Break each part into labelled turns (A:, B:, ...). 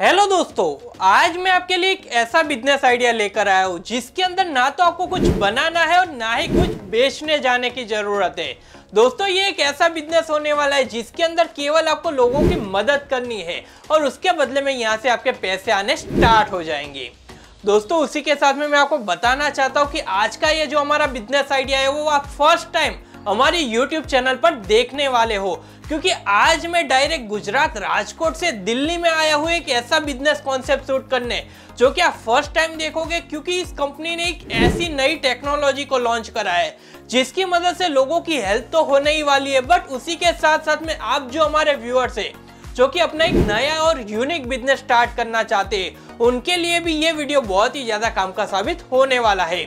A: Hello दोस्तों, आज मैं आपके लिए एक ऐसा बिज़नेस आइडिया लेकर आया हूँ, जिसके अंदर ना तो आपको कुछ बनाना है और ना ही कुछ बेचने जाने की ज़रूरत है। दोस्तों, ये एक ऐसा बिज़नेस होने वाला है जिसके अंदर केवल आपको लोगों की मदद करनी है और उसके बदले में यहाँ से आपके पैसे आने स्टार्ट हो जाएँगे। दोस्तों, उसी के साथ में मैं आपको बताना चाहता हूँ कि आज का ये जो हमारा बिज़नेस आइडिया है, वो आप फ़र्स्ट टाइम हमारे YouTube चैनल पर देखने वाले हो। क्योंकि आज मैं डायरेक्ट गुजरात राजकोट से दिल्ली में आया हूँ एक ऐसा बिज़नेस कॉन्सेप्ट शूट करने, जो कि आप फ़र्स्ट टाइम देखोगे, क्योंकि इस कंपनी ने एक ऐसी नई टेक्नोलॉजी को लॉन्च करा है, जिसकी मदद से लोगों की हेल्थ तो होने ही वाली है बट उसी के साथ साथ में आप जो हमारे व्यूअर्स है, जो कि अपना एक नया और यूनिक बिज़नेस स्टार्ट करना चाहते हैं, उनके लिए भी ये वीडियो बहुत ही ज़्यादा काम का साबित होने वाला है।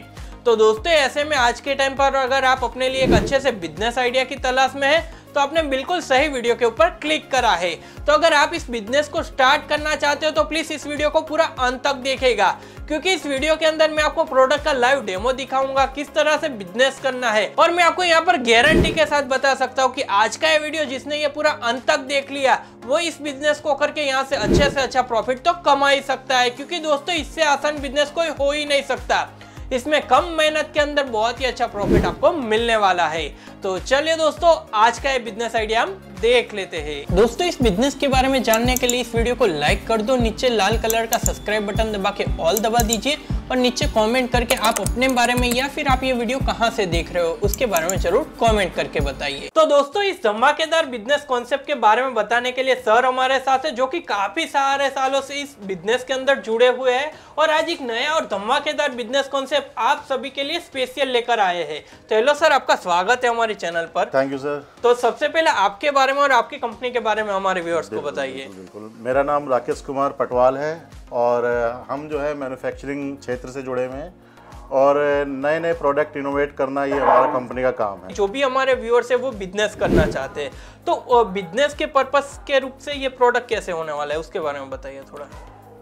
A: तो दोस्तों, ऐसे में आज के टाइम पर अगर आप अपने लिए एक अच्छे से बिज़नेस आइडिया की तलाश में है तो आपने बिल्कुल सही वीडियो के ऊपर क्लिक करा है। तो अगर आप इस बिज़नेस को स्टार्ट करना चाहते हो तो प्लीज़ इस वीडियो को पूरा अंत तक देखेगा। क्योंकि इस वीडियो के अंदर मैं आपको प्रोडक्ट का लाइव डेमो दिखाऊँगा, किस तरह से बिज़नेस करना है। और मैं आपको यहाँ पर गारंटी के साथ बता सकता हूँ कि आज का ये वीडियो जिसने ये पूरा अंत तक देख लिया, वो इस बिज़नेस को करके यहाँ से अच्छे से अच्छा प्रॉफिट तो कमा ही सकता है। क्योंकि दोस्तों, इससे आसान बिज़नेस कोई हो ही नहीं सकता। इसमें कम मेहनत के अंदर बहुत ही अच्छा प्रॉफिट आपको मिलने वाला है। तो चलिए दोस्तों, आज का ये बिज़नेस आइडिया हम देख लेते हैं। दोस्तों, इस बिज़नेस के बारे में जानने के लिए इस वीडियो को लाइक कर दो, नीचे लाल कलर का सब्सक्राइब बटन दबा के ऑल दबा दीजिए। और नीचे कमेंट करके आप अपने बारे में या फिर आप ये वीडियो कहाँ से देख रहे हो उसके बारे में ज़रूर कमेंट करके बताइए। तो दोस्तों इस धमाकेदार बिज़नेस कॉन्सेप्ट के बारे में बताने के लिए सर हमारे साथ है जो कि काफ़ी सारे सालों से इस बिज़नेस के अंदर जुड़े हुए हैं और आज एक नया और धमाकेदार बिज़नेस कॉन्सेप्ट आप सभी के लिए स्पेशल लेकर आए हैं। तो हेलो सर आपका स्वागत है हमारे चैनल पर।
B: थैंक यू सर
A: तो सबसे पहले आपके बारे में और आपकी कंपनी के बारे में हमारे व्यूअर्स को बताइए।
B: बिल्कुल। मेरा नाम राकेश कुमार पटवाल है। और हम जो है मैन्युफैक्चरिंग क्षेत्र से जुड़े हुए हैं और नए नए प्रोडक्ट इनोवेट करना ये हमारा कंपनी का काम है।
A: जो भी हमारे व्यूअर्स है वो बिज़नेस करना चाहते हैं। तो बिज़नेस के पर्पस के रूप से ये प्रोडक्ट कैसे होने वाला है उसके बारे में बताइए थोड़ा।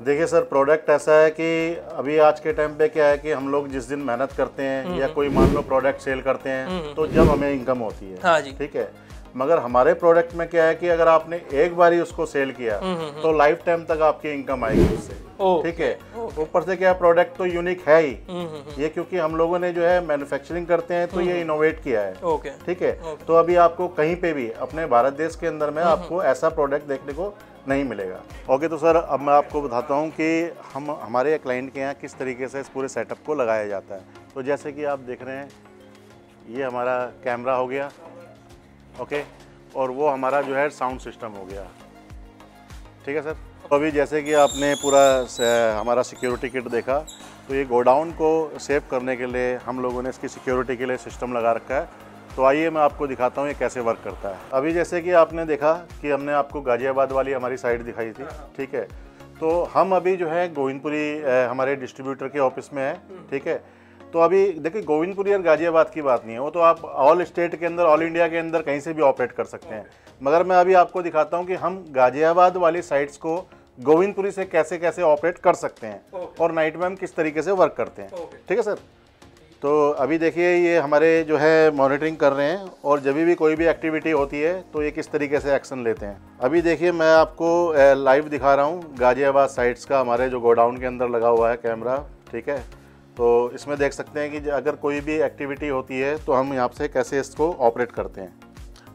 B: देखिए सर प्रोडक्ट ऐसा है कि अभी आज के टाइम पे क्या है कि हम लोग जिस दिन मेहनत करते हैं या कोई मान लो प्रोडक्ट सेल करते हैं तो जब हमें इनकम होती है।
A: हाँ जी।
B: ठीक है? मगर हमारे प्रोडक्ट में क्या है कि अगर आपने एक बार ही उसको सेल किया तो लाइफ टाइम तक आपकी इनकम आएगी उससे। ठीक है? ऊपर से क्या प्रोडक्ट तो यूनिक है ही। ये क्योंकि हम लोगों ने जो है मैन्युफैक्चरिंग करते हैं तो ये इनोवेट किया है। ठीक है? तो अभी आपको कहीं पे भी अपने भारत देश के अंदर में आपको ऐसा प्रोडक्ट देखने को नहीं मिलेगा। ओके तो सर अब मैं आपको बताता हूँ कि हम हमारे क्लाइंट के यहाँ किस तरीके से इस पूरे सेटअप को लगाया जाता है। तो जैसे कि आप देख रहे हैं ये हमारा कैमरा हो गया। ओके और वो हमारा जो है साउंड सिस्टम हो गया। ठीक है सर? तो अभी जैसे कि आपने पूरा हमारा सिक्योरिटी किट देखा तो ये गोडाउन को सेव करने के लिए हम लोगों ने इसकी सिक्योरिटी के लिए सिस्टम लगा रखा है। तो आइए मैं आपको दिखाता हूँ ये कैसे वर्क करता है। अभी जैसे कि आपने देखा कि हमने आपको गाजियाबाद वाली हमारी साइड दिखाई थी। ठीक है? तो हम अभी जो है गोविंदपुरी हमारे डिस्ट्रीब्यूटर के ऑफ़िस में है। ठीक है? तो अभी देखिए गोविंदपुरी और गाजियाबाद की बात नहीं है। वो तो आप ऑल स्टेट के अंदर ऑल इंडिया के अंदर कहीं से भी ऑपरेट कर सकते हैं। मगर मैं अभी आपको दिखाता हूँ कि हम गाजियाबाद वाली साइट्स को गोविंदपुरी से कैसे कैसे ऑपरेट कर सकते हैं और नाइट में हम किस तरीके से वर्क करते हैं। ठीक है सर तो अभी देखिए ये हमारे जो है मॉनिटरिंग कर रहे हैं और जब भी कोई भी एक्टिविटी होती है तो ये किस तरीके से एक्शन लेते हैं। अभी देखिए मैं आपको लाइव दिखा रहा हूँ गाजियाबाद साइट्स का हमारे जो गोडाउन के अंदर लगा हुआ है कैमरा ठीक है? तो इसमें देख सकते हैं कि अगर कोई भी एक्टिविटी होती है तो हम यहाँ से कैसे इसको ऑपरेट करते हैं।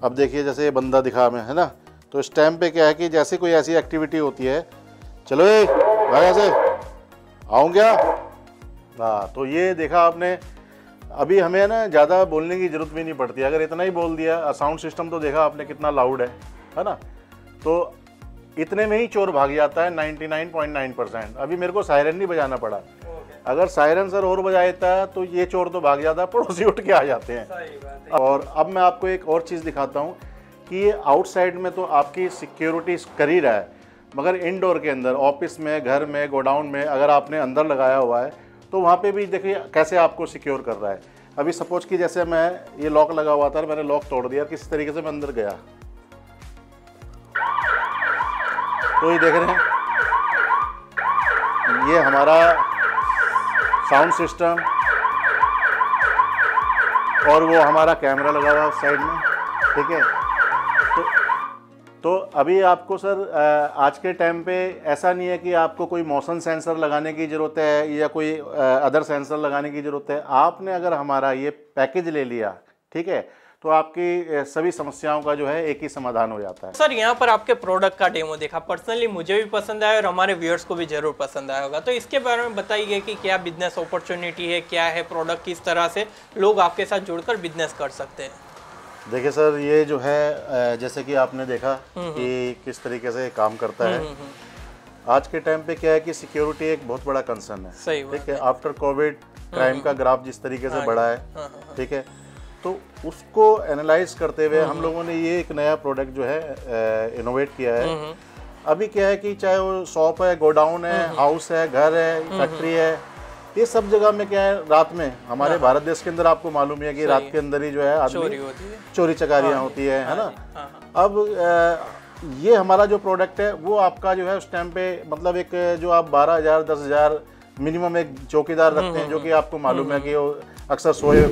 B: अब देखिए, जैसे ये बंदा दिखा में है ना? तो इस टाइम पे क्या है कि जैसे कोई ऐसी एक्टिविटी होती है, चलो ये भाई ऐसे आऊँ क्या? हाँ तो ये देखा आपने, अभी हमें ना, ज़्यादा बोलने की ज़रूरत भी नहीं पड़ती। अगर इतना ही बोल दिया साउंड सिस्टम तो देखा आपने कितना लाउड है है ना? तो इतने में ही चोर भाग जाता है 99.9 परसेंट अभी मेरे को सायरन नहीं बजाना पड़ा। अगर सायरन सर और बजाता तो ये चोर तो भाग जाता पड़ोसी उठ के आ जाते हैं। और अब मैं आपको एक और चीज़ दिखाता हूँ कि ये आउटसाइड में तो आपकी सिक्योरिटी कर ही रहा है मगर इनडोर के अंदर ऑफ़िस में घर में गोडाउन में अगर आपने अंदर लगाया हुआ है तो वहाँ पे भी देखिए कैसे आपको सिक्योर कर रहा है। अभी सपोज़ कि जैसे मैं ये लॉक लगा हुआ था मैंने लॉक तोड़ दिया किस तरीके से मैं अंदर गया? तो ये देख रहे हैं ये हमारा साउंड सिस्टम और वो हमारा कैमरा लगा हुआ है साइड में, ठीक है? तो तो अभी आपको सर आज के टाइम पे ऐसा नहीं है कि आपको कोई मौसम सेंसर लगाने की ज़रूरत है या कोई अदर सेंसर लगाने की ज़रूरत है। आपने अगर हमारा ये पैकेज ले लिया, ठीक है? तो आपकी सभी समस्याओं का जो है एक ही समाधान हो जाता है।
A: सर यहाँ पर आपके प्रोडक्ट का डेमो देखा। पर्सनली मुझे भी पसंद आया और हमारे व्यूअर्स को भी ज़रूर पसंद आया होगा। तो इसके बारे में बताइए कि क्या बिज़नेस अपॉर्चुनिटी है क्या है प्रोडक्ट किस तरह से लोग आपके साथ जुड़कर बिज़नेस कर सकते हैं?
B: देखिए सर ये जो है जैसे कि आपने देखा कि किस तरीके से काम करता है। आज के टाइम पे क्या है कि सिक्योरिटी एक बहुत बड़ा कंसर्न है। ठीक है? आफ्टर कोविड क्राइम का ग्राफ जिस तरीके से बढ़ा है
A: हाँ, हाँ,
B: ठीक है? तो उसको एनालाइज करते हुए हम लोगों ने ये एक नया प्रोडक्ट जो है इनोवेट किया है। अभी क्या है कि चाहे वो शॉप है गोडाउन है हाउस है घर है फैक्ट्री है ये सब जगह में क्या है रात में हमारे भारत देश के अंदर आपको मालूम है कि रात के अंदर ही जो है
A: चोरी
B: आदमी चोरी चकारियाँ होती है है ना?
A: हाँ हाँ
B: अब ये हमारा जो प्रोडक्ट है वो आपका जो है उस टाइम पे मतलब एक जो आप बारह हज़ार दस हज़ार मिनिमम एक चौकीदार रखते हैं जो कि आपको मालूम है कि वो अक्सर सोए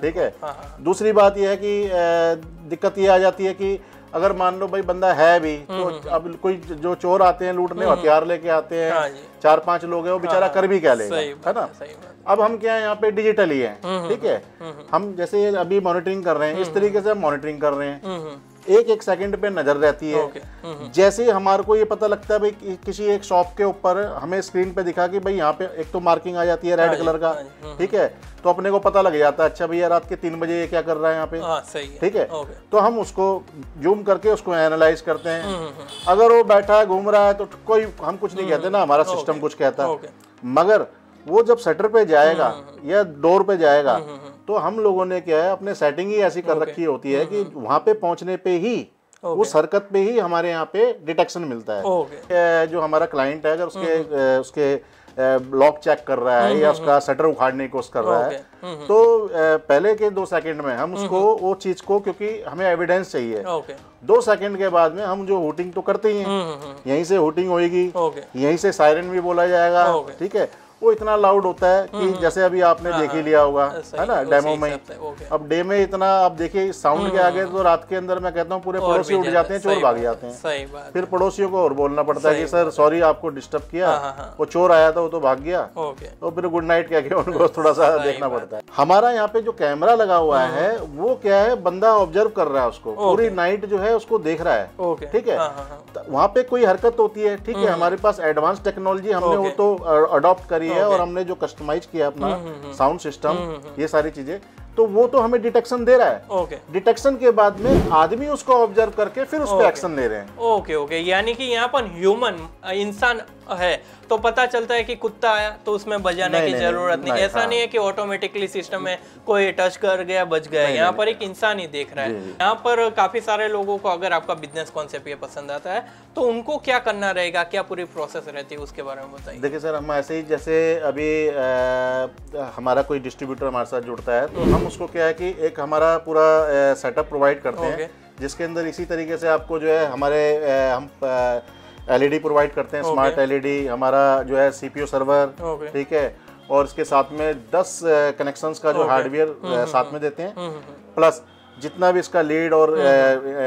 B: ठीक है।
A: हाँ, हाँ।
B: दूसरी बात यह है कि दिक्कत ये आ जाती है कि अगर मान लो भाई बंदा है भी तो अब कोई जो चोर आते हैं लूटने हथियार लेके आते
A: हाँ
B: हैं। चार पाँच लोग हैं वो बेचारा कर भी क्या लेगा है ना? अब हम क्या है यहाँ पे डिजिटल ही है ठीक है? हम जैसे अभी मॉनिटरिंग कर रहे हैं इस तरीके से हम मॉनिटरिंग कर रहे हैं।
A: हम्म हम्म।
B: एक एक सेकंड पे नज़र रहती है।
A: ओके हम्म
B: जैसे ही हमारे को ये पता लगता है भाई कि- किसी एक शॉप के ऊपर हमें स्क्रीन पे दिखा कि भाई यहाँ पे एक तो मार्किंग आ जाती है रेड कलर का
A: हाँ
B: ठीक है? तो अपने को पता लग जाता है अच्छा भैया रात के तीन बजे ये क्या कर रहा है यहाँ पे?
A: हाँ सही है।
B: ठीक है? तो हम उसको जूम करके उसको एनालाइज करते हैं।
A: हम्म हम्म
B: अगर वो बैठा है घूम रहा है तो कोई हम कुछ नहीं कहते ना हमारा सिस्टम कुछ कहता। है मगर वो जब शटर पे जाएगा या डोर पे जाएगा
A: हम्म,
B: तो हम लोगों ने क्या है अपने सेटिंग ही ऐसी कर रखी होती है कि वहाँ पे पहुँचने पे ही उस हरकत पे ही हमारे यहाँ पे डिटेक्शन मिलता है। अ, जो हमारा क्लाइंट है अगर उसके उसके लॉक चेक कर रहा है या उसका शटर उखाड़ने की कोशिश कर रहा है तो पहले के दो सेकंड में हम उसको वो चीज़ को क्योंकि हमें एविडेंस चाहिए। दो सेकंड के बाद में हम जो हुटिंग तो करते ही हैं।
A: हम्म हम्म
B: यहीं से होटिंग
A: होगी
B: यहीं से सायरन भी बोला जाएगा। ठीक है? वो इतना लाउड होता है कि जैसे अभी आपने देख ही लिया होगा है ना डेमो में अब डे में इतना आप देखिए साउंड के आगे तो रात के अंदर मैं कहता हूँ पूरे पड़ोसी उठ जाते हैं चोर भाग जाते
A: हैं।
B: फिर पड़ोसियों को और बोलना पड़ता है कि सर सॉरी आपको डिस्टर्ब किया।
A: हाँ, हाँ, हाँ।
B: वो चोर आया था वो तो भाग गया। तो फिर गुड नाइट कह के उनको थोड़ा सा देखना पड़ता है। हमारा यहाँ पे जो कैमरा लगा हुआ है वो क्या है बंदा ऑब्ज़र्व कर रहा है उसको। पूरी नाइट जो है उसको देख रहा है। ठीक है?
A: हाँ हाँ हाँ।
B: वहाँ पे कोई हरकत होती है ठीक है? हमारे पास एडवांस टेक्नोलॉजी हमने वो तो अडॉप्ट करी है और हमने जो कस्टमाइज किया अपना साउंड सिस्टम ये सारी चीज़ें तो वो तो हमें डिटेक्शन दे रहा है।
A: Okay okay.
B: डिटेक्शन के बाद में आदमी उसको ऑब्ज़र्व करके फिर उस पर एक्शन ले रहे हैं।
A: ओके ओके यानी कि यहाँ पर ह्यूमन इंसान है तो पता चलता है कि कुत्ता आया तो उसमें बजाने की ज़रूरत नहीं।
B: नहीं,
A: ऐसा
B: हाँ।
A: नहीं है कि ऑटोमेटिकली सिस्टम में कोई टच कर गया बच गया। यहाँ पर एक इंसान ही देख रहा है। यहाँ पर काफ़ी सारे लोगों को अगर आपका बिज़नेस कॉन्सेप्ट ये पसंद आता है तो उनको क्या करना रहेगा? क्या पूरी प्रोसेस रहती है उसके बारे में बताइए।
B: देखिए सर हम ऐसे ही जैसे अभी हमारा कोई डिस्ट्रीब्यूटर हमारे साथ जुड़ता है तो हम उसको क्या है कि एक हमारा पूरा सेटअप प्रोवाइड करते हैं जिसके अंदर इसी तरीके से आपको जो है हमारे हम एलईडी प्रोवाइड करते हैं स्मार्ट एलईडी हमारा जो है सीपीयू सर्वर ठीक है? और इसके साथ में 10 कनेक्शंस का जो हार्डवेयर साथ में देते हैं। प्लस जितना भी इसका लीड और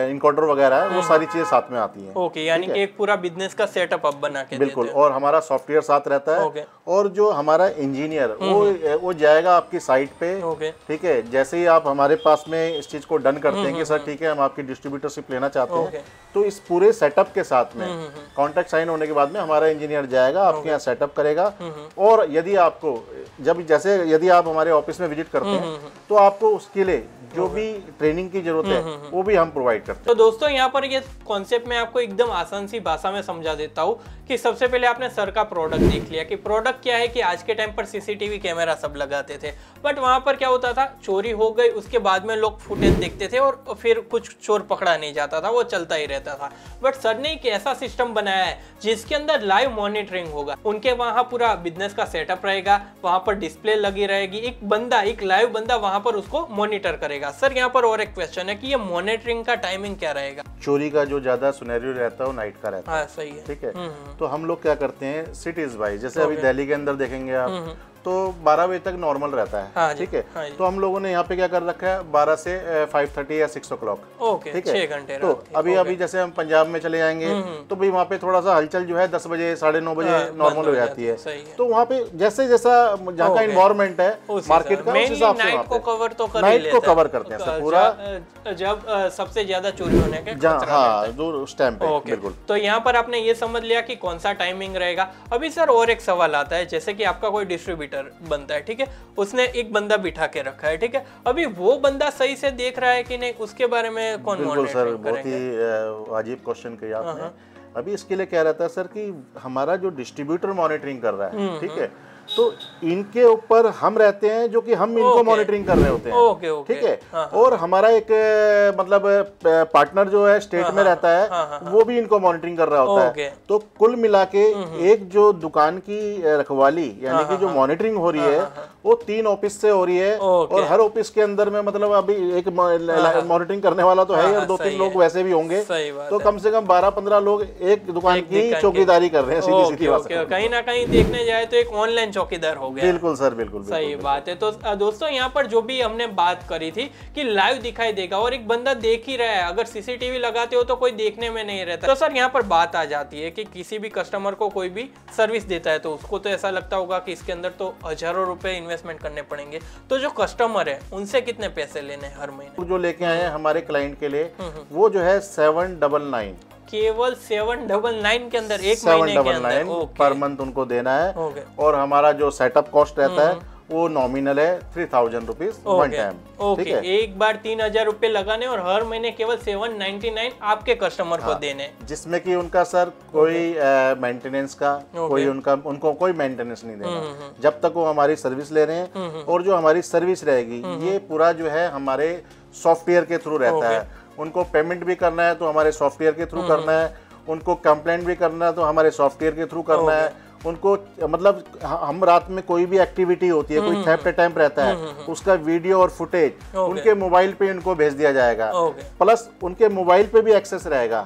B: इनकोडर वगैरह है वो सारी चीज़ें साथ में आती हैं।
A: ओके यानी कि एक पूरा बिज़नेस का सेटअप आप बना के
B: बिल्कुल और हमारा सॉफ्टवेयर साथ रहता
A: ओके।
B: है और जो हमारा इंजीनियर वो वो जाएगा आपकी साइट पे।
A: ओके।
B: ठीक है? जैसे ही आप हमारे पास में इस चीज़ को डन करते हैं कि सर ठीक है हम आपकी डिस्ट्रीब्यूटरशिप लेना चाहते। हैं। तो इस पूरे सेटअप के साथ में कॉन्ट्रैक्ट साइन होने के बाद में हमारा इंजीनियर जाएगा आपके यहाँ सेटअप करेगा। और यदि आपको जब जैसे यदि आप हमारे ऑफ़िस में विज़िट करते हैं तो आपको उसके लिए जो भी ट्रेनिंग की ज़रूरत है वो भी हम प्रोवाइड करते हैं।
A: तो दोस्तों यहाँ पर ये कॉन्सेप्ट मैं आपको एकदम आसान सी भाषा में समझा देता हूँ कि सबसे पहले आपने सर का प्रोडक्ट देख लिया कि प्रोडक्ट क्या है कि आज के टाइम पर सीसीटीवी कैमरा सब लगाते थे। बट वहाँ पर क्या होता था? चोरी हो गई उसके बाद में लोग फुटेज देखते थे और फिर कुछ चोर पकड़ा नहीं जाता था वो चलता ही रहता था। बट सर ने एक ऐसा सिस्टम बनाया है जिसके अंदर लाइव मॉनिटरिंग होगा। उनके वहाँ पूरा बिज़नेस का सेटअप रहेगा वहाँ पर डिस्प्ले लगी रहेगी एक बंदा एक लाइव बंदा वहाँ पर उसको मॉनिटर करेगा। सर यहाँ पर और एक क्वेश्चन है कि ये मॉनिटरिंग का टाइमिंग क्या रहेगा?
B: चोरी का जो ज़्यादा सुनहरी रहता है वो नाइट का रहता है।
A: हाँ सही है।
B: ठीक है? तो हम लोग क्या करते हैं सिटीज़ वाइज जैसे अभी दिल्ली के अंदर देखेंगे आप तो 12 बजे तक नॉर्मल रहता
A: हाँ।
B: है ठीक है?
A: हाँ
B: तो हम लोगों ने यहाँ पे क्या कर रखा है? 12 से फाइव थर्टी या सिक्स ओ क्लॉक ठीक है?
A: घंटे
B: तो अभी अभी जैसे हम पंजाब में चले जाएँगे तो भाई वहाँ पे थोड़ा सा हलचल जो है दस बजे साढ़े नौ बजे नॉर्मल
A: हो
B: हो
A: जाती है।
B: तो वहाँ पे जैसे जैसा जहाँ का इन्वायरमेंट है मार्केट का उस हिसाब से
A: नाइट को कवर तो कर
B: नाइट को कवर करते हैं पूरा।
A: जब सबसे ज़्यादा चोरी होने के
B: हाँ जो उस टाइम पे बिल्कुल।
A: तो यहाँ पर आपने ये समझ लिया कि कौन सा टाइमिंग रहेगा। अभी सर और एक सवाल आता है जैसे कि आपका कोई डिस्ट्रीब्यूटर बनता है ठीक है? उसने एक बंदा बिठा के रखा है ठीक है? अभी वो बंदा सही से देख रहा है कि नहीं उसके बारे में कौन
B: बिल्कुल सर बहुत ही अजीब क्वेश्चन किया आपने। अभी इसके लिए कह रहा था सर कि हमारा जो डिस्ट्रीब्यूटर मॉनिटरिंग कर रहा
A: हम्म,
B: है ठीक है? तो इनके ऊपर हम रहते हैं जो कि हम इनको मॉनिटरिंग कर रहे होते हैं।
A: ओके ओके
B: ठीक है?
A: हाँ,
B: और हमारा एक मतलब पार्टनर जो है स्टेट में रहता
A: हाँ, हाँ,
B: है वो भी इनको मॉनिटरिंग कर रहा होता है। तो कुल मिला के
A: हम्म,
B: एक जो दुकान की रखवाली यानी कि जो मॉनिटरिंग हो रही है। वो तीन ऑफ़िस से हो रही है
A: हाँ,
B: और हर ऑफ़िस के अंदर में मतलब अभी एक मॉनिटरिंग करने वाला तो है हाँ, और दो तीन लोग वैसे भी होंगे। तो कम से कम बारह पंद्रह लोग एक दुकान की चौकीदारी कर रहे हैं सीधी सीधी बात
A: कहीं ना कहीं देखने जाए तो एक ऑनलाइन चौकीदार हो गया।
B: बिल्कुल सर बिल्कुल
A: सही बात है। तो दोस्तों यहाँ पर जो भी हमने बात करी थी कि लाइव दिखाई देगा और एक बंदा देख ही रहा है। अगर सीसीटीवी लगाते हो तो कोई देखने में नहीं रहता। तो सर यहाँ पर बात आ जाती है कि किसी भी कस्टमर को कोई भी सर्विस देता है तो उसको तो ऐसा लगता होगा कि इसके अंदर तो हज़ारों रुपए इन्वेस्टमेंट करने पड़ेंगे। तो जो कस्टमर है उनसे कितने पैसे लेने हैं हर महीने?
B: जो लेके आए हैं हमारे क्लाइंट के लिए
A: हम्म,
B: वो जो है सेवन डबल नाइन
A: केवल सेवन डबल नाइन के अंदर एक महीने के अंदर।
B: पर मंथ उनको देना है। और हमारा जो सेटअप कॉस्ट रहता है वो नॉमिनल है थ्री थाउज़ेंड रुपीज़ वन
A: हम्म।
B: टाइम
A: ओके
B: ठीक है?
A: एक बार तीन हज़ार रूपए लगाने और हर महीने केवल सेवन नाइनटी नाइन आपके कस्टमर
B: हाँ।
A: को देने।
B: जिसमें कि उनका सर कोई मेंटेनेंस का कोई उनका उनको कोई मेंटेनेंस नहीं
A: हम्म,
B: देना जब तक वो हमारी सर्विस ले रहे हैं और जो हमारी सर्विस रहेगी
A: हम्म,
B: ये पूरा जो है हमारे सॉफ्टवेयर के थ्रू रहता है। उनको पेमेंट भी करना है तो हमारे सॉफ्टवेयर के
A: हम्म,
B: थ्रू करना है। उनको कंप्लेंट भी करना है तो हमारे सॉफ्टवेयर के थ्रू करना है। उनको मतलब हम रात में कोई भी एक्टिविटी होती है
A: हम्म,
B: कोई थेफ्ट अटेम्प्ट रहता है उसका वीडियो और फुटेज उनके मोबाइल पे उनको भेज दिया जाएगा। प्लस उनके मोबाइल पे भी एक्सेस रहेगा।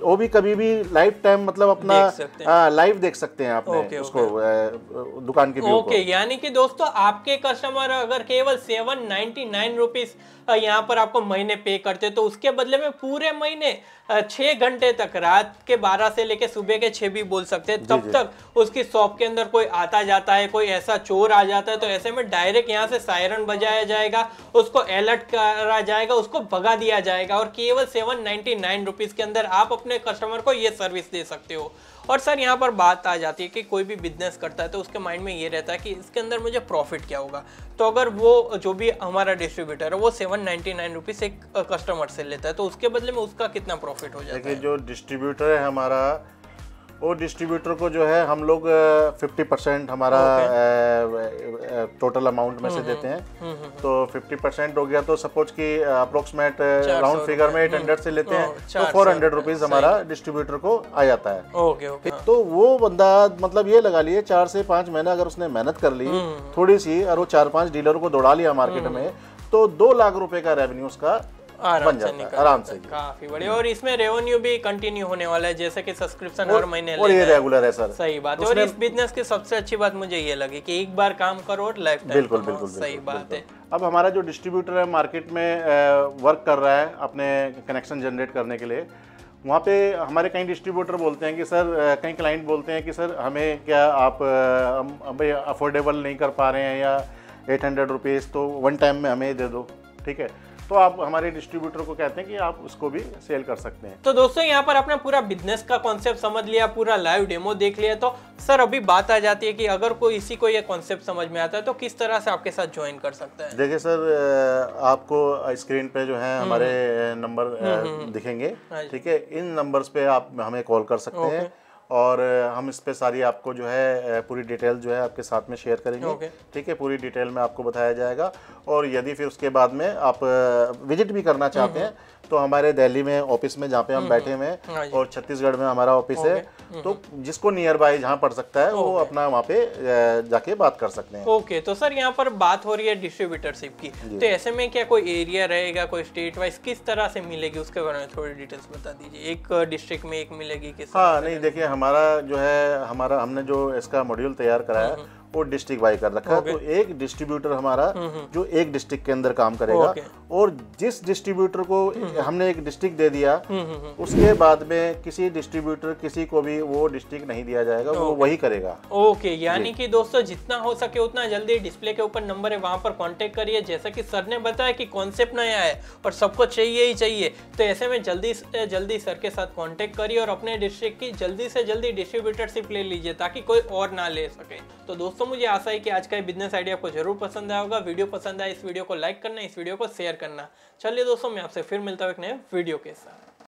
B: वो भी कभी भी लाइफ टाइम मतलब अपना लाइव देख सकते हैं आपने उसको दुकान की
A: ओके यानी कि दोस्तों आपके कस्टमर अगर केवल सेवन नाइन्टी नाइन रुपीज़ यहाँ पर आपको महीने पे करते तो उसके बदले में पूरे महीने छह घंटे तक रात के बारह से लेके सुबह के छह भी बोल सकते हैं तब तक उसकी शॉप के अंदर कोई आता जाता है कोई ऐसा चोर आ जाता है तो ऐसे में डायरेक्ट यहाँ से सायरन बजाया जाएगा उसको अलर्ट करा जाएगा उसको भगा दिया जाएगा और केवल सेवन नाइन्टी नाइन रुपीज़ के अंदर आप अपने कस्टमर को ये सर्विस दे सकते हो। और सर यहाँ पर बात आ जाती है कि कोई भी बिज़नेस करता है तो उसके माइंड में ये रहता है कि इसके अंदर मुझे प्रॉफिट क्या होगा। तो अगर वो जो भी हमारा डिस्ट्रीब्यूटर है वो सेवन नाइन्टी नाइन रुपीज़ एक कस्टमर से लेता है तो उसके बदले में उसका कितना प्रॉफिट हो जाता है?
B: जो डिस्ट्रीब्यूटर है हमारा वो डिस्ट्रीब्यूटर को जो है हम लोग फिफ्टी परसेंट हमारा टोटल अमाउंट में से देते हैं। तो फिफ्टी परसेंट हो गया तो सपोज़ कि अप्रोक्सीमेट राउंड फिगर में एट हंड्रेड से लेते हैं तो फोर हंड्रेड रुपीज़ हमारा डिस्ट्रीब्यूटर को आ जाता है।
A: ओके ओके
B: तो वो बंदा मतलब ये लगा लिए चार से पाँच महीने अगर उसने मेहनत कर ली
A: हम्म।
B: थोड़ी सी और वो चार पाँच डीलरों को दौड़ा लिया मार्केट में तो दो लाख रुपए का रेवेन्यू उसका बन जाता है आराम से
A: काफ़ी बढ़िया। और इसमें रेवेन्यू भी कंटिन्यू होने वाला है जैसे कि सब्सक्रिप्शन हर महीने
B: और ये रेगुलर है। सर।
A: सही बात है। और इस बिज़नेस की सबसे अच्छी बात मुझे ये लगी कि एक बार काम करो और लाइफ
B: बिल्कुल बिल्कुल
A: सही बात है।
B: अब हमारा जो डिस्ट्रीब्यूटर है मार्केट में वर्क कर रहा है अपने कनेक्शन जनरेट करने के लिए वहाँ पे हमारे कई डिस्ट्रीब्यूटर बोलते हैं कि सर कई क्लाइंट बोलते हैं कि सर हमें क्या आप भाई अफोर्डेबल नहीं कर पा रहे हैं या एट हंड्रेड रुपीज़ तो वन टाइम में हमें दे दो। ठीक है? तो आप हमारे डिस्ट्रीब्यूटर को कहते हैं कि आप उसको भी सेल कर सकते हैं।
A: तो दोस्तों यहाँ पर आपने पूरा बिज़नेस का कॉन्सेप्ट समझ लिया पूरा लाइव डेमो देख लिया। तो सर अभी बात आ जाती है कि अगर कोई इसी को ये कॉन्सेप्ट समझ में आता है तो किस तरह से आपके साथ ज्वाइन कर सकता है?
B: देखिए सर आपको स्क्रीन पे जो है हमारे नंबर दिखेंगे
A: हाँ
B: ठीक है? इन नंबर्स पे आप हमें कॉल कर सकते हैं। और हम इस पर सारी आपको जो है पूरी डिटेल जो है आपके साथ में शेयर करेंगे।
A: ओके।
B: ठीक है? पूरी डिटेल में आपको बताया जाएगा। और यदि फिर उसके बाद में आप विज़िट भी करना चाहते हैं तो हमारे दिल्ली में ऑफ़िस में जहाँ पे हम बैठे हुए
A: हाँ
B: हैं और छत्तीसगढ़ में हमारा ऑफ़िस है तो जिसको नियर बाय जहाँ पढ़ सकता है वो अपना वहाँ पे जाके बात कर सकते हैं।
A: ओके तो सर यहाँ पर बात हो रही है डिस्ट्रीब्यूटरशिप की। तो ऐसे में क्या कोई एरिया रहेगा कोई स्टेट वाइज किस तरह से मिलेगी उसके बारे में थोड़ी डिटेल्स बता दीजिए। एक डिस्ट्रिक्ट में एक मिलेगी किस
B: हाँ नहीं देखिए हमारा जो है हमारा हमने जो इसका मॉड्यूल तैयार कराया और डिस्ट्रिक्ट वाई कर रखा है तो एक डिस्ट्रीब्यूटर हमारा जो एक डिस्ट्रिक्ट के अंदर काम करेगा। और जिस डिस्ट्रीब्यूटर को हमने एक डिस्ट्रिक्ट दे दिया उसके बाद में किसी डिस्ट्रीब्यूटर किसी को भी वो डिस्ट्रिक्ट नहीं दिया जाएगा वो वही करेगा।
A: ओके यानी कि दोस्तों जितना हो सके उतना जल्दी डिस्प्ले के ऊपर नंबर है वहाँ पर कॉन्टेक्ट करिए। जैसा कि सर ने बताया कि कॉन्सेप्ट नया है और सबको चाहिए ही चाहिए तो ऐसे में जल्दी जल्दी सर के साथ कॉन्टेक्ट करिए और अपने डिस्ट्रिक्ट की जल्दी से जल्दी डिस्ट्रीब्यूटरशिप ले लीजिए ताकि कोई और ना ले सके। तो दोस्तों मुझे आशा है कि आज का ये बिज़नेस आइडिया आपको ज़रूर पसंद आया होगा। वीडियो पसंद आया इस वीडियो को लाइक करना, इस वीडियो को शेयर करना। चलिए दोस्तों, मैं आपसे फिर मिलता हूँ एक नए वीडियो के साथ।